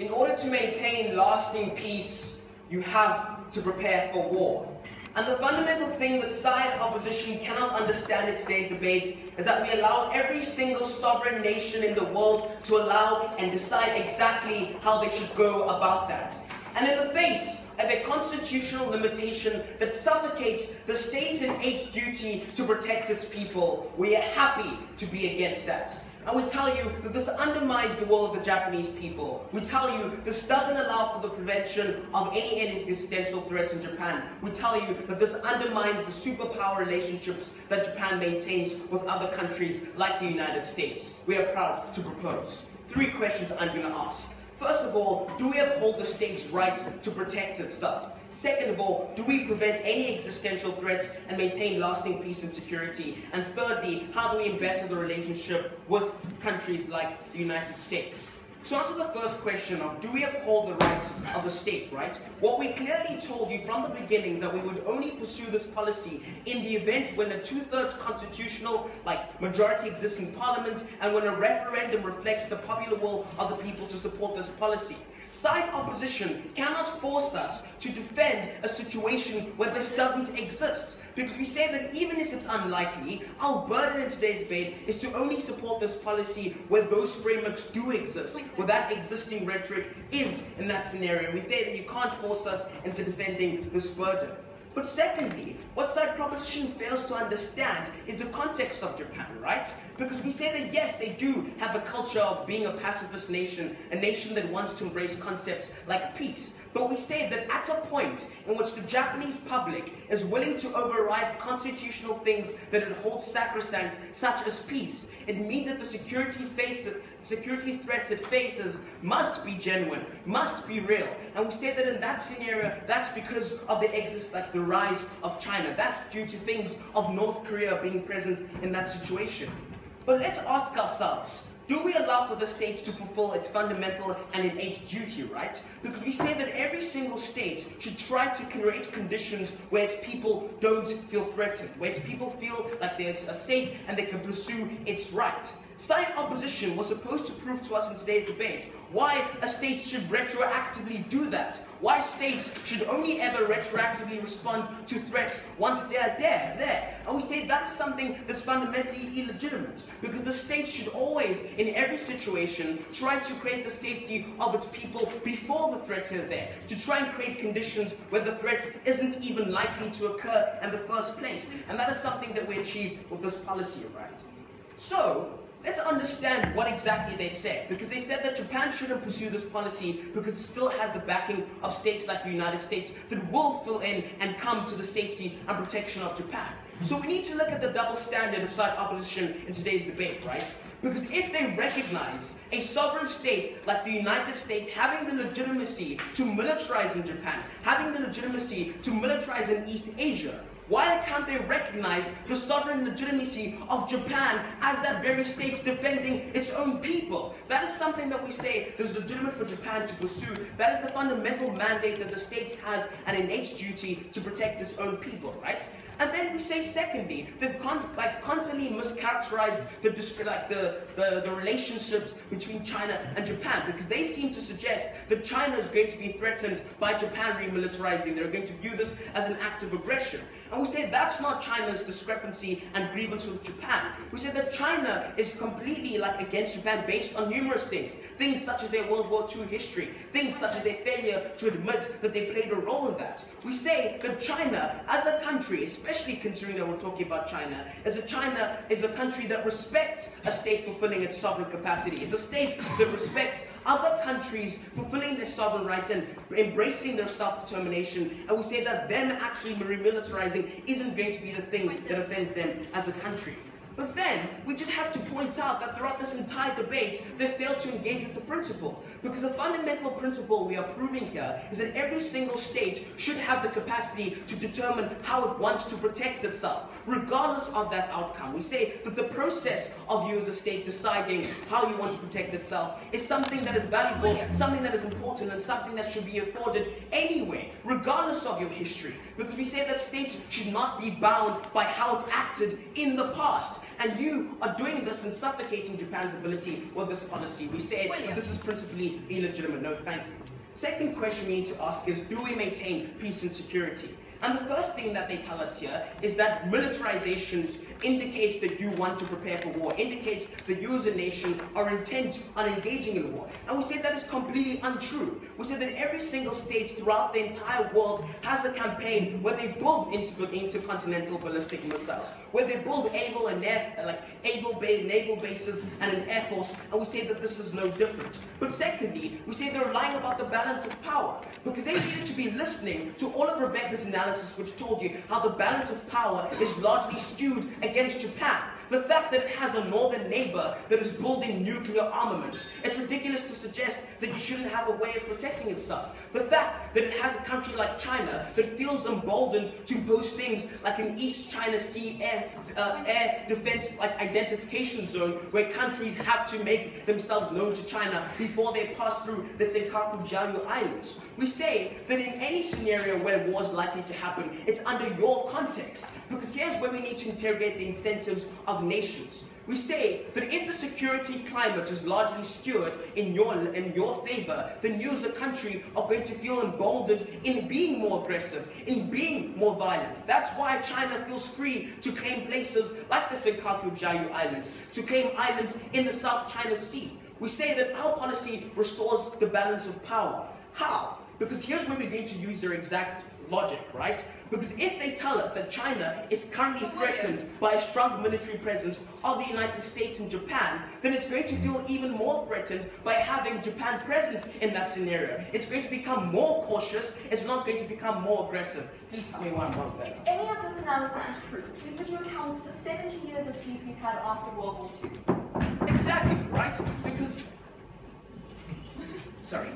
In order to maintain lasting peace, you have to prepare for war. And the fundamental thing that side opposition cannot understand in today's debate is that we allow every single sovereign nation in the world to allow and decide exactly how they should go about that. And in the face of a constitutional limitation that suffocates the state's innate duty to protect its people, we are happy to be against that. And we tell you that this undermines the will of the Japanese people. We tell you this doesn't allow for the prevention of any existential threats in Japan. We tell you that this undermines the superpower relationships that Japan maintains with other countries like the United States. We are proud to propose. Three questions I'm going to ask. First of all, do we uphold the state's rights to protect itself? Second of all, do we prevent any existential threats and maintain lasting peace and security? And thirdly, how do we better the relationship with countries like the United States? So answer the first question of do we uphold the rights of the state, right? What we clearly told you from the beginnings that we would only pursue this policy in the event when a two-thirds constitutional like majority exists in parliament and when a referendum reflects the popular will of the people to support this policy. Side opposition cannot force us to defend a situation where this doesn't exist. Because we say that even if it's unlikely, our burden in today's debate is to only support this policy where those frameworks do exist, where that existing rhetoric is in that scenario. We say that you can't force us into defending this burden. But secondly, what side proposition fails to understand is the context of Japan, right? Because we say that yes, they do have a culture of being a pacifist nation, a nation that wants to embrace concepts like peace. But we say that at a point in which the Japanese public is willing to override constitutional things that it holds sacrosanct, such as peace, it means that the security, face, security threats it faces must be genuine, must be real. And we say that in that scenario, that's because of the exist, like the rise of China. That's due to things of North Korea being present in that situation. But let's ask ourselves, do we allow for the state to fulfill its fundamental and innate duty, right? Because we say that every single state should try to create conditions where its people don't feel threatened, where its people feel like they're safe and they can pursue its right. Side opposition was supposed to prove to us in today's debate why a state should retroactively do that. Why states should only ever retroactively respond to threats once they're there, there. And we say that is something that's fundamentally illegitimate because the state should always, in every situation, try to create the safety of its people before the threats are there, to try and create conditions where the threat isn't even likely to occur in the first place. And that is something that we achieve with this policy, right? So, Let's understand what exactly they said, because they said that Japan shouldn't pursue this policy because it still has the backing of states like the United States that will fill in and come to the safety and protection of Japan. So we need to look at the double standard of side opposition in today's debate, right? Because if they recognize a sovereign state like the United States having the legitimacy to militarize in Japan, having the legitimacy to militarize in East Asia, why can't they recognize the sovereign legitimacy of Japan as that very state defending its own people? That is something that we say is legitimate for Japan to pursue. That is the fundamental mandate that the state has and an innate duty to protect its own people, right? And then we say, secondly, they've con like constantly mischaracterized the, like the, the, the relationships between China and Japan because they seem to suggest that China is going to be threatened by Japan remilitarizing. They're going to view this as an act of aggression. And we say that's not China's discrepancy and grievance with Japan. We say that China is completely like against Japan based on numerous things. Things such as their World War II history. Things such as their failure to admit that they played a role in that. We say that China, as a country, especially considering that we're talking about China, as a China is a country that respects a state fulfilling its sovereign capacity. It's a state that respects other countries fulfilling their sovereign rights and embracing their self-determination. And we say that them actually remilitarizing isn't going to be the thing that offends them as a country. But then, we just have to point out that throughout this entire debate, they failed to engage with the principle. Because the fundamental principle we are proving here is that every single state should have the capacity to determine how it wants to protect itself, regardless of that outcome. We say that the process of you as a state deciding how you want to protect itself is something that is valuable, something that is important, and something that should be afforded anyway, regardless of your history. Because we say that states should not be bound by how it acted in the past. And you are doing this and suffocating Japan's ability with this policy. We said William. this is principally illegitimate. No, thank you. Second question we need to ask is, do we maintain peace and security? And the first thing that they tell us here is that militarization indicates that you want to prepare for war, indicates that you as a nation are intent on engaging in war. And we say that is completely untrue. We say that every single state throughout the entire world has a campaign where they build inter- intercontinental ballistic missiles, where they build naval and air, like ba- naval bases and an air force, and we say that this is no different. But secondly, we say they're lying about the balance of power, because they needed to be listening to all of Rebecca's analysis, which told you how the balance of power is largely skewed against Japan. The fact that it has a northern neighbor that is building nuclear armaments. It's ridiculous to suggest that you shouldn't have a way of protecting itself. The fact that it has a country like China that feels emboldened to impose things like an East China Sea air, uh, air defense like identification zone where countries have to make themselves known to China before they pass through the Senkaku Diaoyu Islands. We say that in any scenario where war is likely to happen, it's under your context. Because here's where we need to interrogate the incentives of nations. We say that if the security climate is largely skewed in your, in your favor, then you as a country are going to feel emboldened in being more aggressive, in being more violent. That's why China feels free to claim places like the Senkaku Diaoyu Islands, to claim islands in the South China Sea. We say that our policy restores the balance of power. How? Because here's where we're going to use their exact logic, right? Because if they tell us that China is currently threatened by a strong military presence of the United States and Japan, then it's going to feel even more threatened by having Japan present in that scenario. It's going to become more cautious, it's not going to become more aggressive. Please tell me why I'm wrong there. If any of this analysis is true, please put into account for the 70 years of peace we've had after World War II. Exactly, right? Because. Sorry.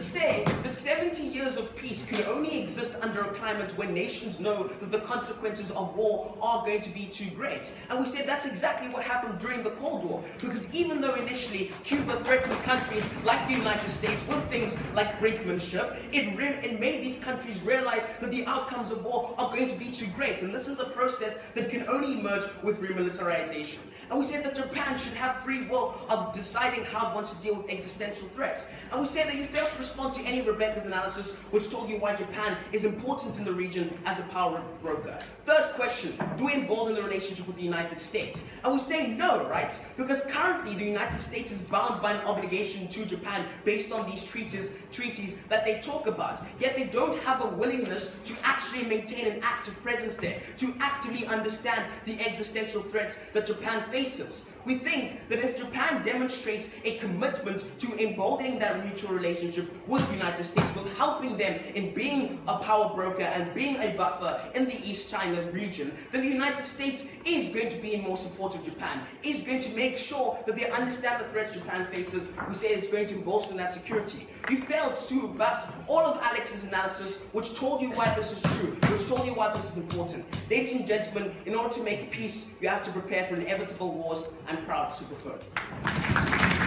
We say that 70 years of peace can only exist under a climate where nations know that the consequences of war are going to be too great. And we say that's exactly what happened during the Cold War. Because even though initially Cuba threatened countries like the United States with things like brinkmanship, it, re- it made these countries realize that the outcomes of war are going to be too great. And this is a process that can only emerge with remilitarization. And we say that Japan should have free will of deciding how it wants to deal with existential threats. And we say that you failed to respond to any of Rebecca's analysis, which told you why Japan is important in the region as a power broker. Third question, do we involve in the relationship with the United States? And we say no, right? Because currently the United States is bound by an obligation to Japan based on these treaties, treaties that they talk about. Yet they don't have a willingness to actually maintain an active presence there, to actively understand the existential threats that Japan faces. seus We think that if Japan demonstrates a commitment to emboldening that mutual relationship with the United States, with helping them in being a power broker and being a buffer in the East China region, then the United States is going to be in more support of Japan, is going to make sure that they understand the threats Japan faces. We say it's going to bolster that security. You failed to rebut all of Alex's analysis, which told you why this is true, which told you why this is important. Ladies and gentlemen, in order to make peace, you have to prepare for inevitable wars. I'm proud to propose.